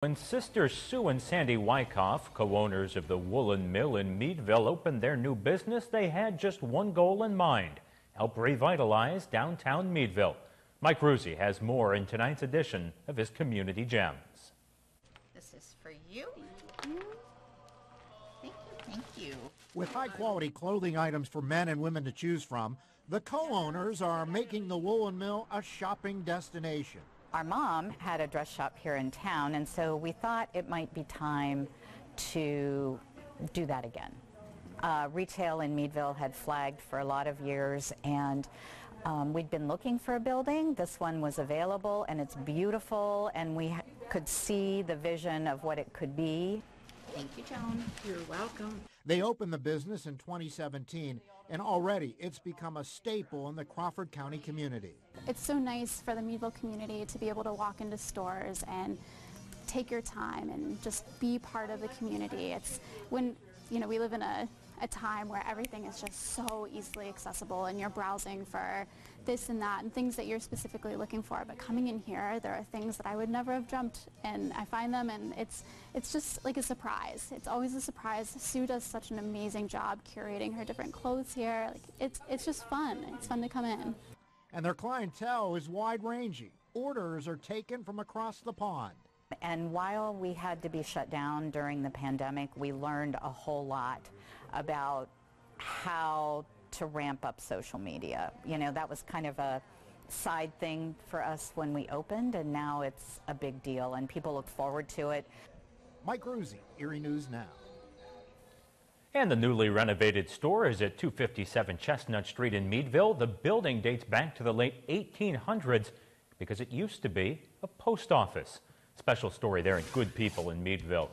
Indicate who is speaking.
Speaker 1: When sisters Sue and Sandy Wyckoff, co-owners of the Woolen Mill in Meadville, opened their new business, they had just one goal in mind, help revitalize downtown Meadville. Mike Ruzzi has more in tonight's edition of his Community Gems.
Speaker 2: This is for you. Thank you, thank you.
Speaker 3: With high quality clothing items for men and women to choose from, the co-owners are making the Woolen Mill a shopping destination.
Speaker 4: Our mom had a dress shop here in town, and so we thought it might be time to do that again. Uh, retail in Meadville had flagged for a lot of years, and um, we'd been looking for a building. This one was available, and it's beautiful, and we could see the vision of what it could be.
Speaker 2: Thank you, Joan. You're welcome.
Speaker 3: They opened the business in 2017, and already it's become a staple in the Crawford County community.
Speaker 5: It's so nice for the Meadville community to be able to walk into stores and take your time and just be part of the community. It's when, you know, we live in a, a time where everything is just so easily accessible and you're browsing for this and that and things that you're specifically looking for. But coming in here, there are things that I would never have dreamt and I find them and it's, it's just like a surprise. It's always a surprise. Sue does such an amazing job curating her different clothes here. Like it's, it's just fun. It's fun to come in.
Speaker 3: And their clientele is wide-ranging. Orders are taken from across the pond.
Speaker 4: And while we had to be shut down during the pandemic, we learned a whole lot about how to ramp up social media. You know, that was kind of a side thing for us when we opened, and now it's a big deal, and people look forward to it.
Speaker 3: Mike Ruzzi, Erie News Now.
Speaker 1: And the newly renovated store is at 257 Chestnut Street in Meadville. The building dates back to the late 1800s because it used to be a post office. Special story there in Good People in Meadville.